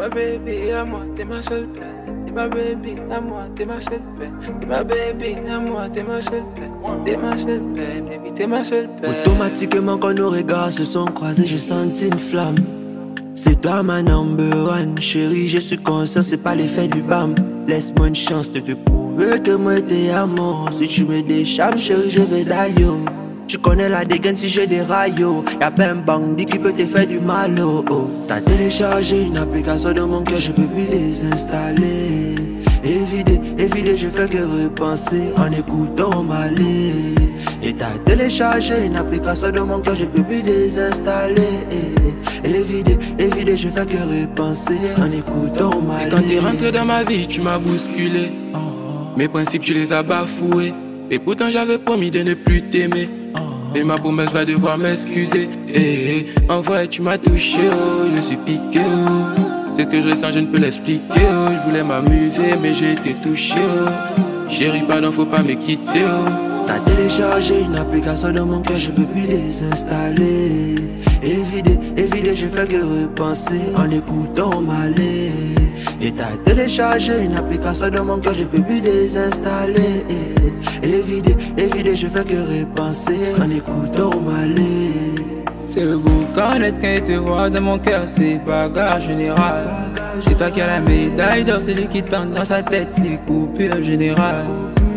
ma baby à moi, t'es ma seule paix. T'es ma baby à moi, t'es ma seule paix. T'es ma baby à moi, t'es ma seule paix. T'es ma seule paix, baby, t'es ma seule paix. Automatiquement quand nos regards se sont croisés, j'ai senti une flamme. C'est toi ma number one, chérie, je suis conscient, c'est pas l'effet du bam. Laisse-moi une chance de te prouver que moi t'es amour. Si tu me déchames, chérie, je vais d'ailleurs. Tu connais la dégaine si j'ai des rayos. Y'a pas un bandit qui peut te faire du mal. Oh, oh. T'as téléchargé une application de mon cœur, je peux plus les installer. Évidé, évidé, je fais que repenser en écoutant ma Et t'as téléchargé une application de mon cœur, je peux plus les installer. Évidé, évidé, je fais que repenser en écoutant ma Et quand t'es rentré dans ma vie, tu m'as bousculé. Mes principes, tu les as bafoués. Et pourtant, j'avais promis de ne plus t'aimer. Et ma promesse va devoir m'excuser. Eh, eh, en vrai, tu m'as touché, oh, je suis piqué, oh. Ce que je ressens, je ne peux l'expliquer, oh. Je voulais m'amuser, mais j'ai été touché, oh. Chérie, pardon, faut pas me quitter, oh. T'as téléchargé une application de mon cœur, je peux plus les installer. Évidé, évidé, je fais que repenser en écoutant ma Et t'as téléchargé une application de mon cœur, je peux plus les installer. Évidé, évidé, je fais que repenser en écoutant ma C'est le connaître quand te voit dans mon cœur, c'est bagarre général. C'est toi qui as la médaille d'or, c'est lui qui tente dans sa tête, c'est coupures générales.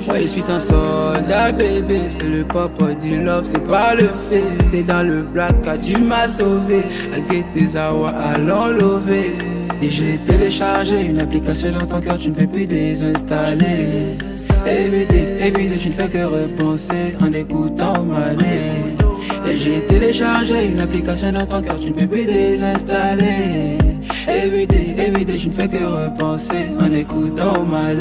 Moi je suis un soldat bébé. C'est le papa du love, c'est pas le fait. T'es dans le black car tu m'as sauvé. Avec tes awa allons lever Et j'ai téléchargé une application dans ton cœur Tu ne peux plus désinstaller. Éviter, éviter, tu ne fais que repenser En écoutant ma Et j'ai téléchargé une application dans ton cœur Tu ne peux plus désinstaller. Éviter, éviter, je ne fais que repenser En écoutant ma